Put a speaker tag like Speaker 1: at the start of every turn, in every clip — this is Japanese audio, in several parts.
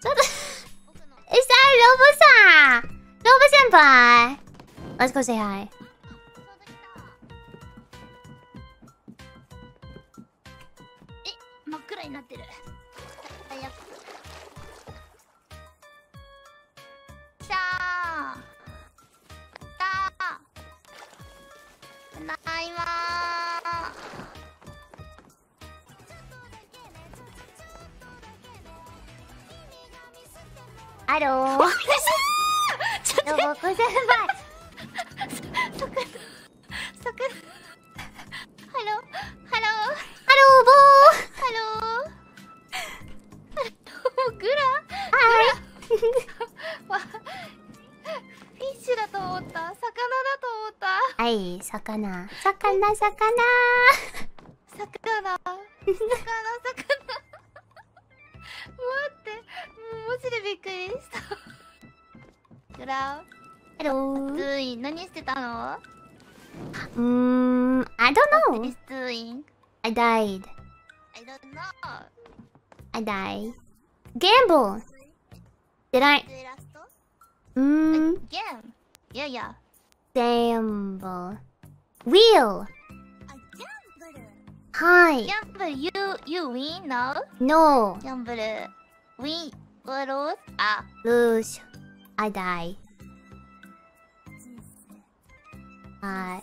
Speaker 1: ちょっと Is that Robo さん Robo 先輩 Let's go say hi
Speaker 2: 真っ暗になってる早くしゃーたーただいま
Speaker 1: ハロー
Speaker 2: ちょっと
Speaker 1: ロボコ先輩
Speaker 2: そくそくハローハロー
Speaker 1: ハローボ
Speaker 2: ハローハローグラ
Speaker 1: はい
Speaker 2: わフィッシュだと思った魚だと思った
Speaker 1: はい魚魚魚
Speaker 2: 魚魚魚ジでびっくりしたグラ
Speaker 1: ハロ
Speaker 2: ウ
Speaker 1: ー
Speaker 2: ツイン何してたの
Speaker 1: うーん I don't know
Speaker 2: ツイン
Speaker 1: I died
Speaker 2: I don't know
Speaker 1: I died Gamble Did I
Speaker 2: イラスト
Speaker 1: うーん
Speaker 2: ゲームいやいや
Speaker 1: Gamble Wheel
Speaker 2: あギャンブル
Speaker 1: はい
Speaker 2: ギャンブル you you win now
Speaker 1: No
Speaker 2: ギャンブル win or lose あ
Speaker 1: Lose I die. はい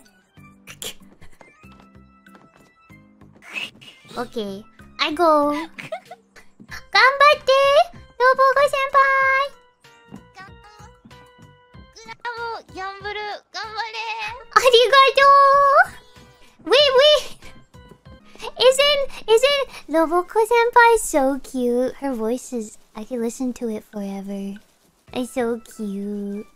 Speaker 1: OK I go. 頑張ってロボコ先輩
Speaker 2: ギャングラボギャンブル頑張れ
Speaker 1: ありがと Isn't isn't Roboko senpai so cute? Her voice is I can listen to it forever. It's so cute.